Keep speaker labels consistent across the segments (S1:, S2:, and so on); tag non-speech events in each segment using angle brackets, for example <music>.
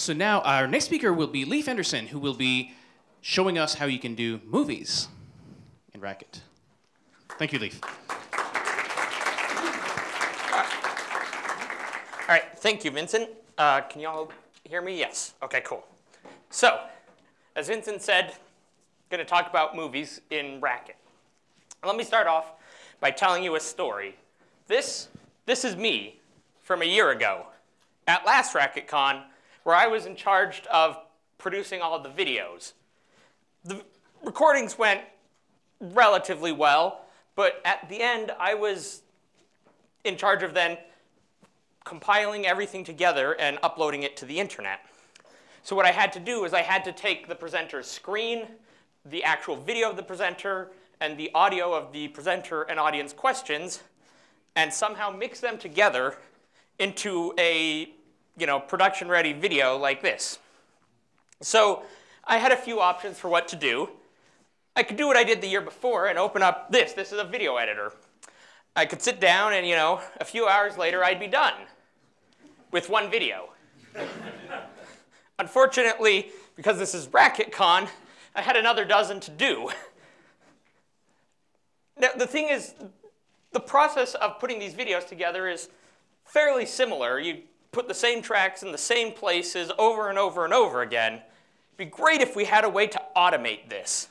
S1: So now our next speaker will be Leif Andersen, who will be showing us how you can do movies in Racket. Thank you, Leif.
S2: All right, thank you, Vincent. Uh, can you all hear me? Yes. Okay, cool. So, as Vincent said, I'm going to talk about movies in Racket. Let me start off by telling you a story. This, this is me from a year ago at last RacketCon, where I was in charge of producing all of the videos. The recordings went relatively well, but at the end, I was in charge of then compiling everything together and uploading it to the internet. So what I had to do is I had to take the presenter's screen, the actual video of the presenter, and the audio of the presenter and audience questions, and somehow mix them together into a you know, production-ready video like this. So I had a few options for what to do. I could do what I did the year before and open up this. This is a video editor. I could sit down and, you know, a few hours later I'd be done with one video. <laughs> Unfortunately, because this is RacketCon, I had another dozen to do. Now, the thing is, the process of putting these videos together is fairly similar. You put the same tracks in the same places over and over and over again. It'd be great if we had a way to automate this.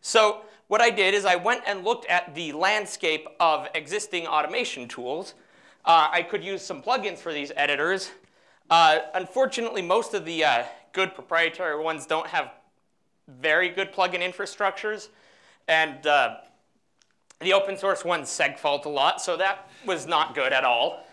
S2: So what I did is I went and looked at the landscape of existing automation tools. Uh, I could use some plugins for these editors. Uh, unfortunately, most of the uh, good proprietary ones don't have very good plugin infrastructures. And uh, the open source one segfault a lot, so that was not good at all.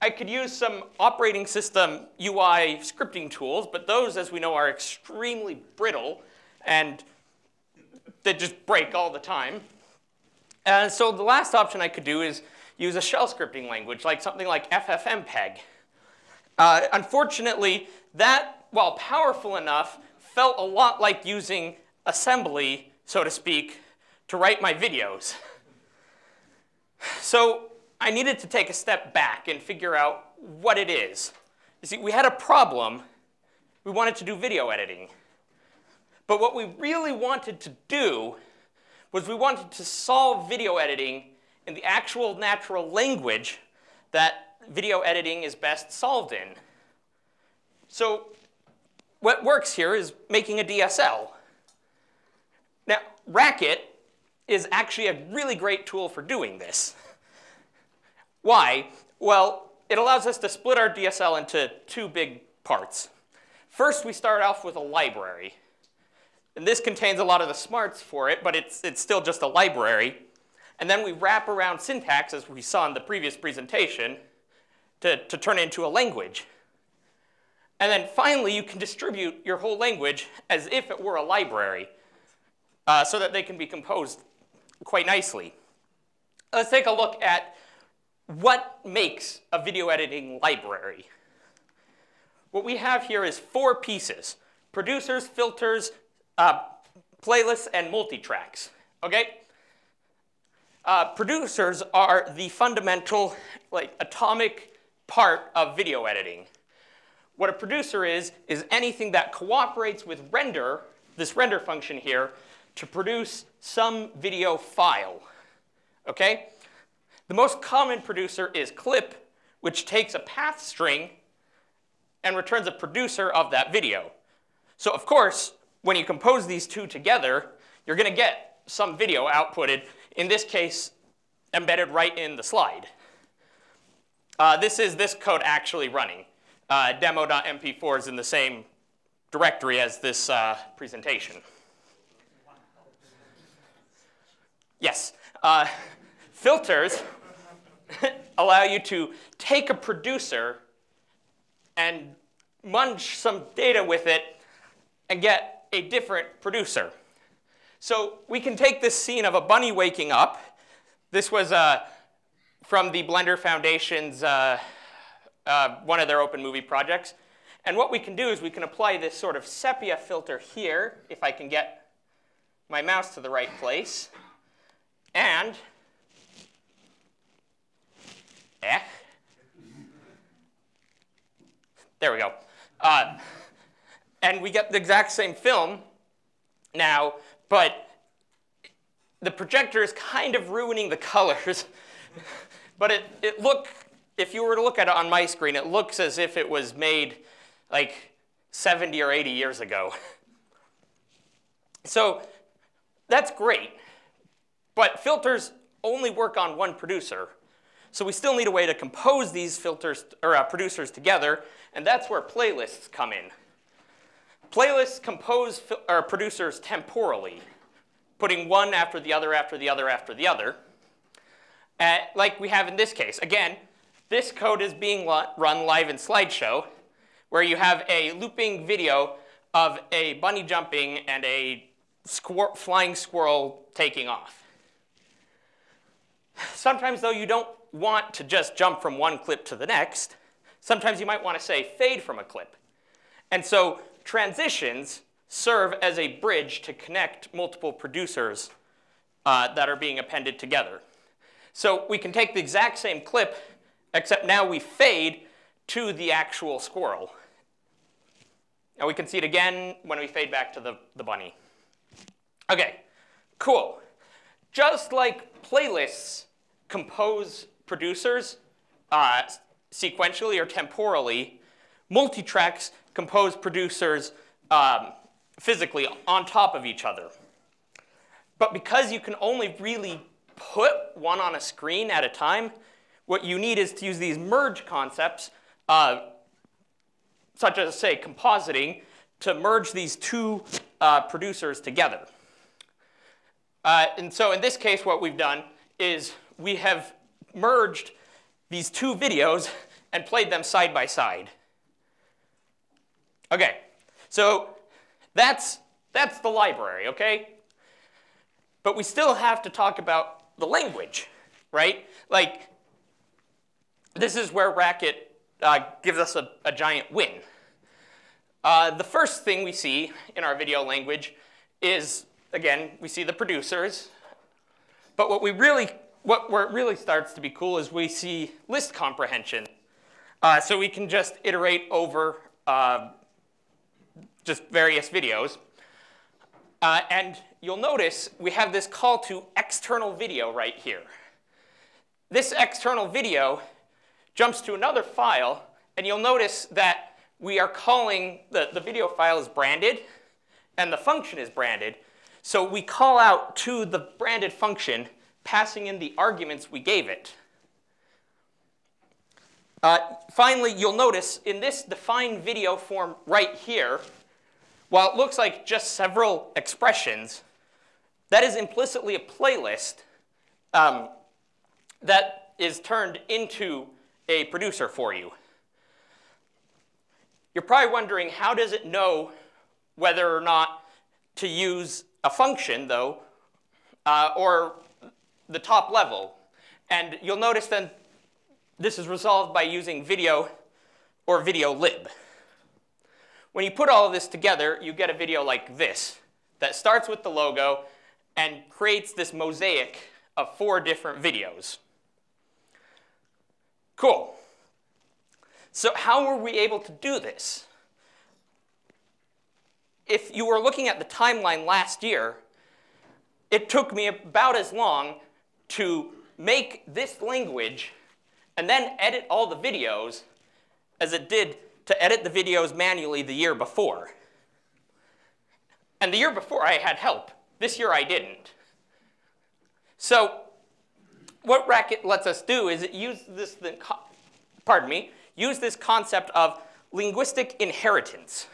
S2: I could use some operating system UI scripting tools, but those, as we know, are extremely brittle and they just break all the time. And so the last option I could do is use a shell scripting language, like something like FFmpeg. Uh, unfortunately, that, while powerful enough, felt a lot like using assembly, so to speak, to write my videos. So I needed to take a step back and figure out what it is. You see, we had a problem. We wanted to do video editing. But what we really wanted to do was we wanted to solve video editing in the actual natural language that video editing is best solved in. So what works here is making a DSL. Now, Racket is actually a really great tool for doing this. Why? Well, it allows us to split our DSL into two big parts. First, we start off with a library. And this contains a lot of the smarts for it, but it's, it's still just a library. And then we wrap around syntax, as we saw in the previous presentation, to, to turn it into a language. And then finally, you can distribute your whole language as if it were a library uh, so that they can be composed quite nicely. Let's take a look at what makes a video editing library. What we have here is four pieces, producers, filters, uh, playlists, and multitracks, okay? Uh, producers are the fundamental, like, atomic part of video editing. What a producer is, is anything that cooperates with render, this render function here, to produce some video file, okay? The most common producer is clip, which takes a path string and returns a producer of that video. So of course, when you compose these two together, you're going to get some video outputted, in this case, embedded right in the slide. Uh, this is this code actually running. Uh, demo.mp4 is in the same directory as this uh, presentation. Yes. Uh, filters <laughs> allow you to take a producer and munch some data with it and get a different producer. So we can take this scene of a bunny waking up. This was uh, from the Blender Foundation's, uh, uh, one of their open movie projects. And what we can do is we can apply this sort of sepia filter here, if I can get my mouse to the right place. And Eh? There we go. Uh, and we get the exact same film now, but the projector is kind of ruining the colors. <laughs> but it, it look, if you were to look at it on my screen, it looks as if it was made like 70 or 80 years ago. <laughs> so that's great, but filters only work on one producer. So we still need a way to compose these filters or uh, producers together, and that's where playlists come in. Playlists compose or producers temporally, putting one after the other after the other after the other, uh, like we have in this case. Again, this code is being run live in slideshow, where you have a looping video of a bunny jumping and a squir flying squirrel taking off. Sometimes, though, you don't want to just jump from one clip to the next. Sometimes you might want to say fade from a clip. And so transitions serve as a bridge to connect multiple producers uh, that are being appended together. So we can take the exact same clip, except now we fade to the actual squirrel. And we can see it again when we fade back to the, the bunny. Okay, cool. Just like playlists compose producers uh, sequentially or temporally, multitracks compose producers um, physically on top of each other. But because you can only really put one on a screen at a time, what you need is to use these merge concepts, uh, such as, say, compositing, to merge these two uh, producers together. Uh, and so in this case, what we've done is we have merged these two videos and played them side by side. Okay, so that's, that's the library, okay? But we still have to talk about the language, right? Like, this is where Racket uh, gives us a, a giant win. Uh, the first thing we see in our video language is, again, we see the producers. But what we really, what where it really starts to be cool is we see list comprehension. Uh, so we can just iterate over uh, just various videos. Uh, and you'll notice we have this call to external video right here. This external video jumps to another file, and you'll notice that we are calling, the, the video file is branded, and the function is branded. So we call out to the branded function, passing in the arguments we gave it. Uh, finally, you'll notice in this define video form right here, while it looks like just several expressions, that is implicitly a playlist um, that is turned into a producer for you. You're probably wondering, how does it know whether or not to use a function, though, uh, or the top level? And you'll notice then this is resolved by using video or video lib. When you put all of this together, you get a video like this that starts with the logo and creates this mosaic of four different videos. Cool. So how were we able to do this? If you were looking at the timeline last year, it took me about as long to make this language and then edit all the videos as it did to edit the videos manually the year before. And the year before, I had help. This year, I didn't. So what Racket lets us do is it use this, pardon me, use this concept of linguistic inheritance.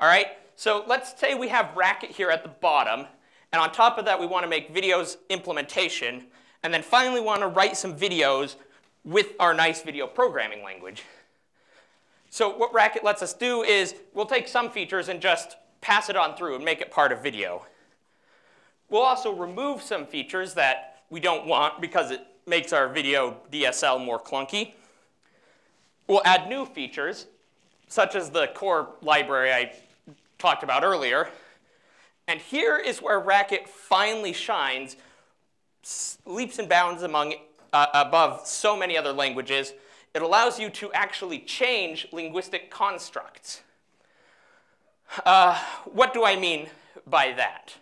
S2: All right, so let's say we have Racket here at the bottom, and on top of that, we want to make videos implementation, and then finally we want to write some videos with our nice video programming language. So what Racket lets us do is we'll take some features and just pass it on through and make it part of video. We'll also remove some features that we don't want because it makes our video DSL more clunky. We'll add new features, such as the core library I talked about earlier. And here is where Racket finally shines, leaps and bounds among, uh, above so many other languages, it allows you to actually change linguistic constructs. Uh, what do I mean by that?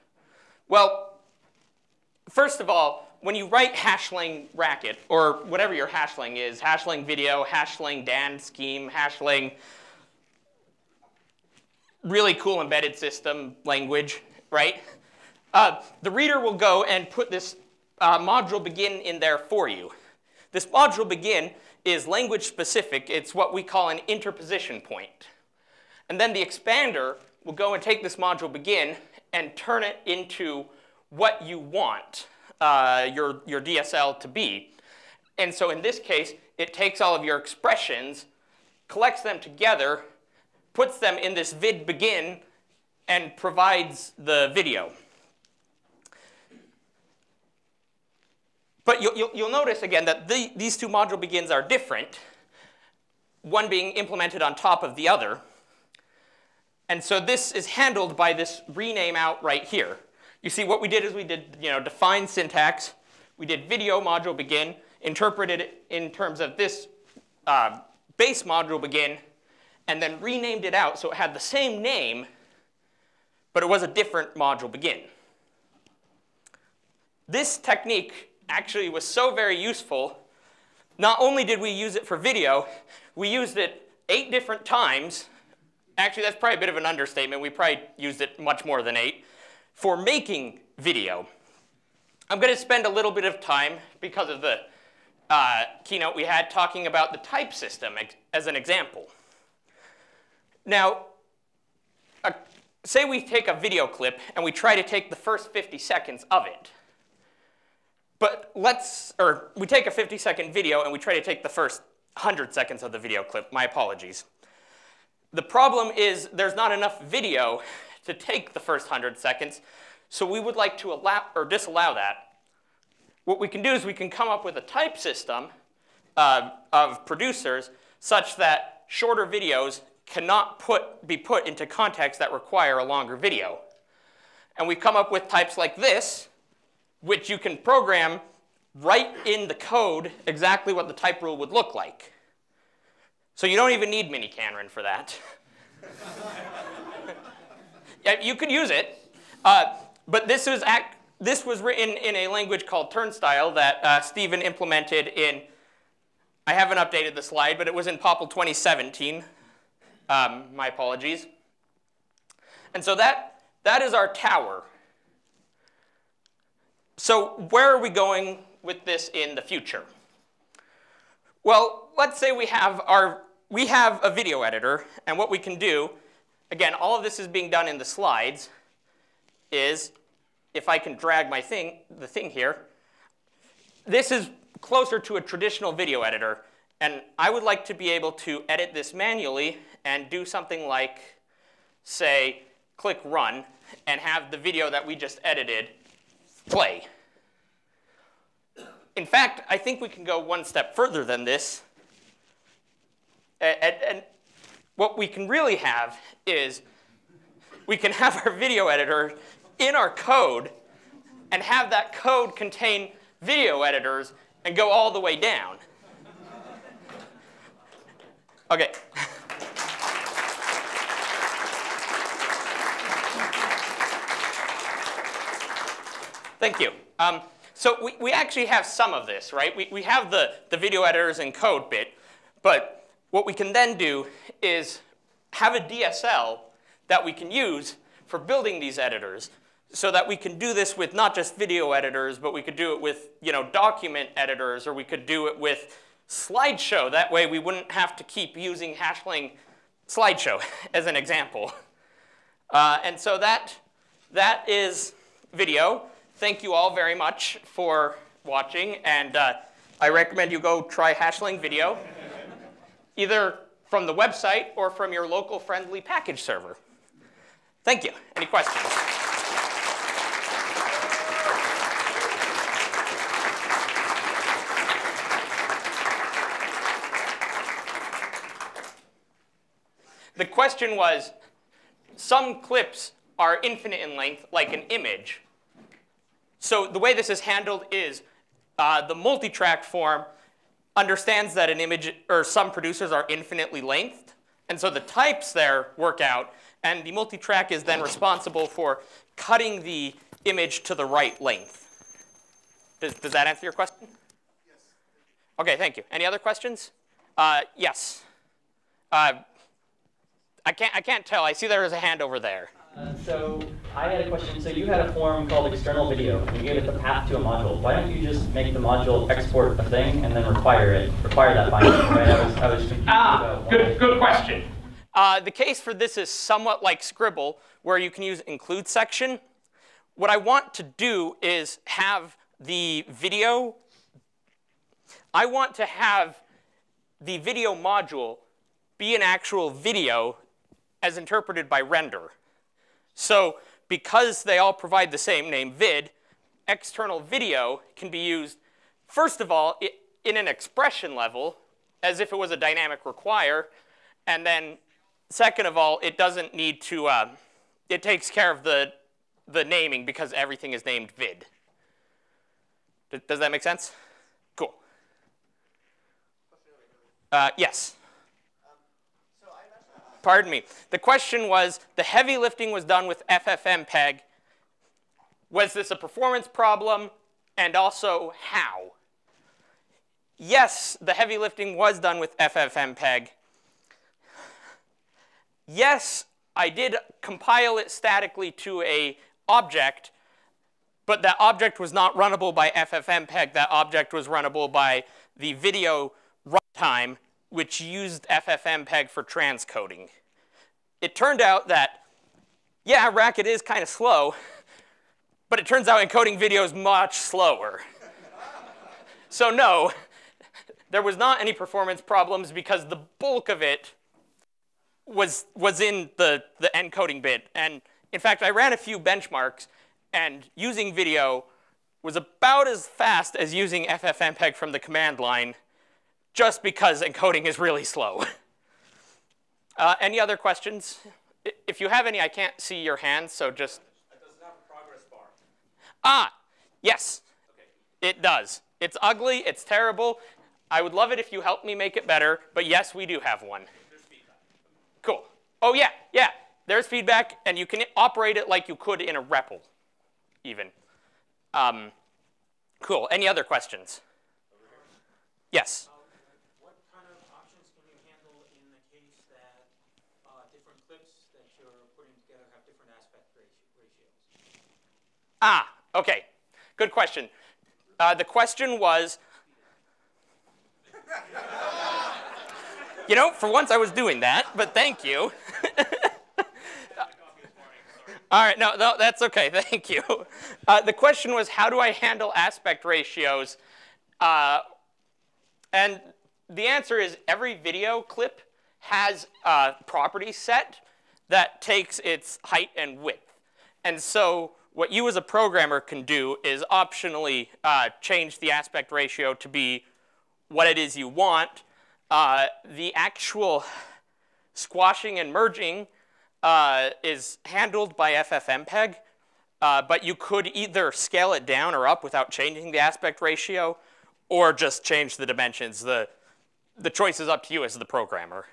S2: Well, first of all, when you write hash lang racket, or whatever your hash lang is, hash lang video, hash lang Dan scheme, hash lang really cool embedded system language, right? Uh, the reader will go and put this uh, module begin in there for you. This module begin is language specific. It's what we call an interposition point. And then the expander will go and take this module begin and turn it into what you want uh, your, your DSL to be. And so in this case, it takes all of your expressions, collects them together, puts them in this vid begin, and provides the video. But you'll, you'll, notice again that the, these two module begins are different, one being implemented on top of the other. And so this is handled by this rename out right here. You see what we did is we did you know, define syntax, we did video module begin, interpreted it in terms of this uh, base module begin, and then renamed it out so it had the same name, but it was a different module begin. This technique actually was so very useful. Not only did we use it for video, we used it eight different times. Actually, that's probably a bit of an understatement. We probably used it much more than eight for making video. I'm going to spend a little bit of time because of the uh, keynote we had talking about the type system as an example. Now, uh, say we take a video clip and we try to take the first 50 seconds of it. But let's, or we take a 50 second video and we try to take the first 100 seconds of the video clip. My apologies. The problem is there's not enough video to take the first 100 seconds, so we would like to allow or disallow that. What we can do is we can come up with a type system uh, of producers such that shorter videos cannot put, be put into contexts that require a longer video. And we come up with types like this, which you can program right in the code exactly what the type rule would look like. So you don't even need miniKanren for that. <laughs> you could use it, uh, but this was, act, this was written in a language called Turnstile that uh, Stephen implemented in, I haven't updated the slide, but it was in POPL 2017. Um, my apologies. And so that, that is our tower. So where are we going with this in the future? Well, let's say we have, our, we have a video editor, and what we can do, again, all of this is being done in the slides, is if I can drag my thing, the thing here, this is closer to a traditional video editor, and I would like to be able to edit this manually and do something like, say, click run, and have the video that we just edited play. In fact, I think we can go one step further than this. And, and what we can really have is we can have our video editor in our code and have that code contain video editors and go all the way down. Okay. Thank you. Um, so we, we actually have some of this, right? We, we have the, the video editors and code bit, but what we can then do is have a DSL that we can use for building these editors so that we can do this with not just video editors, but we could do it with you know, document editors, or we could do it with slideshow. That way we wouldn't have to keep using hash lang slideshow <laughs> as an example. Uh, and so that, that is video thank you all very much for watching, and uh, I recommend you go try Hash lang video, <laughs> either from the website or from your local friendly package server. Thank you. Any questions? The question was, some clips are infinite in length, like an image, so the way this is handled is uh, the multi-track form understands that an image, or some producers are infinitely lengthed, and so the types there work out, and the multi-track is then responsible for cutting the image to the right length. Does, does that answer your question? Yes. Okay, thank you. Any other questions? Uh, yes. Uh, I can't, I can't tell. I see there is a hand over there.
S3: Uh, so I had a question. So you had a form called external video, and you gave it the path to a module. Why don't you just make the module export a thing and then require it, require that binding? Right? I was, I was confused
S2: ah, good, good question. Uh, the case for this is somewhat like Scribble, where you can use include section. What I want to do is have the video, I want to have the video module be an actual video as interpreted by render. So because they all provide the same name, vid, external video can be used, first of all, in an expression level, as if it was a dynamic require, and then second of all, it doesn't need to, uh, it takes care of the, the naming because everything is named vid. Does that make sense? Cool. Uh, yes. Pardon me. The question was, the heavy lifting was done with FFmpeg. Was this a performance problem? And also, how? Yes, the heavy lifting was done with FFmpeg. Yes, I did compile it statically to a object, but that object was not runnable by FFmpeg. That object was runnable by the video runtime, which used FFmpeg for transcoding. It turned out that, yeah, Racket is kind of slow, but it turns out encoding video is much slower. so no, there was not any performance problems because the bulk of it was, was in the, the encoding bit. And in fact, I ran a few benchmarks, and using video was about as fast as using FFmpeg from the command line, just because encoding is really slow. <laughs> uh, any other questions? If you have any, I can't see your hands, so just.
S4: It doesn't have a progress bar.
S2: Ah, yes, okay. it does. It's ugly, it's terrible. I would love it if you helped me make it better, but yes, we do have one.
S4: There's feedback.
S2: Cool. Oh, yeah, yeah. There's feedback, and you can operate it like you could in a REPL even. Um, cool. Any other questions? Yes.
S5: Uh, what kind of options can you handle in the case that uh, different clips that you're putting together have different aspect ratios?
S2: Ah, okay. Good question. Uh, the question was, you know, for once I was doing that, but thank you. <laughs> All right, no, no, that's okay, <laughs> thank you. Uh, the question was, how do I handle aspect ratios? Uh, and the answer is every video clip has a property set that takes its height and width. And so what you as a programmer can do is optionally uh, change the aspect ratio to be what it is you want. Uh, the actual squashing and merging uh, is handled by FFmpeg, uh, but you could either scale it down or up without changing the aspect ratio, or just change the dimensions. The, the choice is up to you as the programmer.